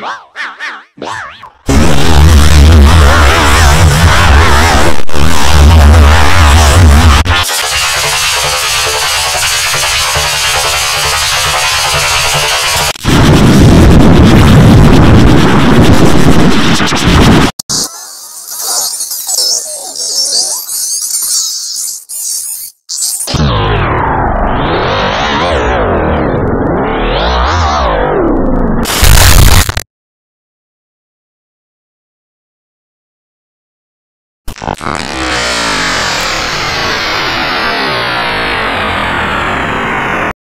Wow. Ah!